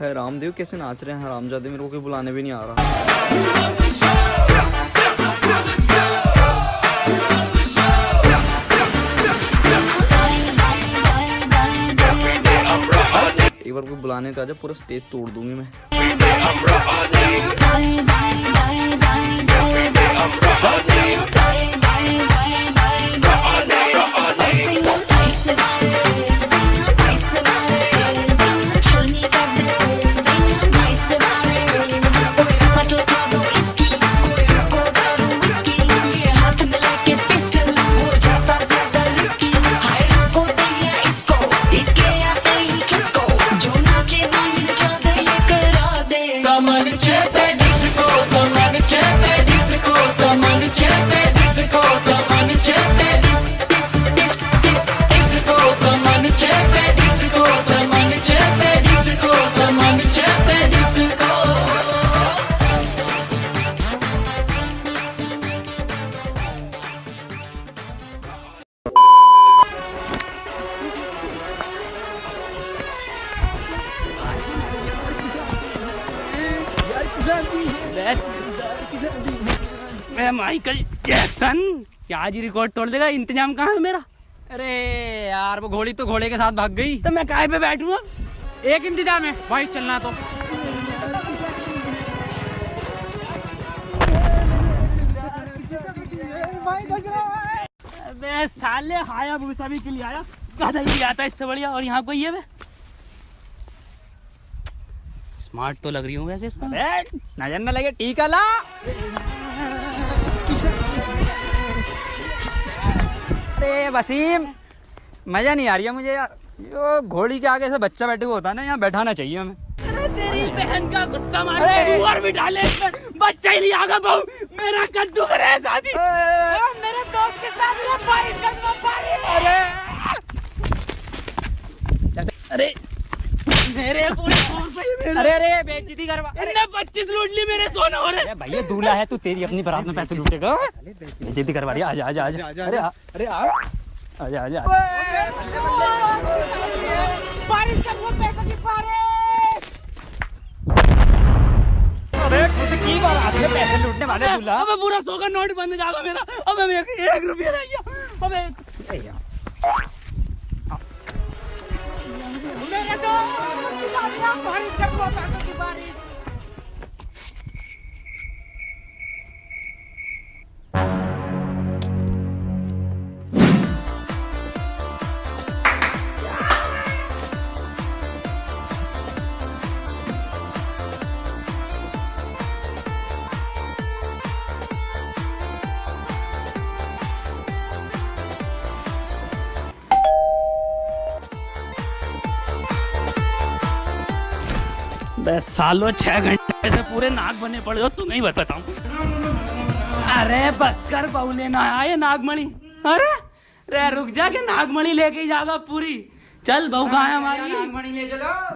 है, रामदेव कैसे नाच रहे हैं? रामजादे मेरे को कोई बुलाने भी नहीं आ रहा। एक बार कोई बुलाने तो आ जाए, पूरा स्टेज तोड़ दूँगी मैं। मैं माइकल जैक्सन। क्या ही रिकॉर्ड तोड़ देगा? इंतज़ाम कहाँ है मेरा? अरे यार वो घोड़ी तो घोड़े के साथ भाग गई। तो मैं काय पे बैठूँगा एक इंतज़ाम है। भाई चलना तो। अबे साले हाया भूसा भी के लिए आया। गधा ही आता है इससे बढ़िया। और यहाँ कोई है बे स्मार्ट तो लग रही हूँ वैसे इसमें नज़र न लगे टीका ला। अरे वसीम मज़ा नहीं आ रही है मुझे यार। यो घोड़ी के आगे से बच्चा बैठे हुआ होता है ना यहाँ बैठाना चाहिए हमें। अरे तेरी बहन का कुत्ता मार और भी डाले बच्चा ही नहीं आगा बहू। मेरा कद्दू करे शादी। मेरे दोस्त के साथ ये बारिश कर बारिश अरे। अरे मेरे को अरे अरे बेइज्जती करवा। इनने पच्चीस लूट ली मेरे सोने हो अरे भैया दूल्हा है तू तेरी अपनी बारात में पैसे लूटेगा बेइज्जती। करवा रही है। आजा आजा आजा। अरे अरे आ। आजा आजा। बारिश कर वो पैसे की बारिश अरे खुद की बारात में पैसे लूटने वाले दूल्हा। अबे पूरा सौ का नोट बन जाएगा मेरा। अबे एक, एक रुपया रह गया अबे मेरे दोस्त की शादियाँ बारिश सालों छह घंटे से पूरे नाग बने पड़े हो, तुम्हें ही बताऊँ। अरे बस कर बहु लेना आए नागमणि। अरे रे रुक जा के नागमणि लेके जागा पूरी। चल बहू कहा हमारी। नागमणि ले चलो।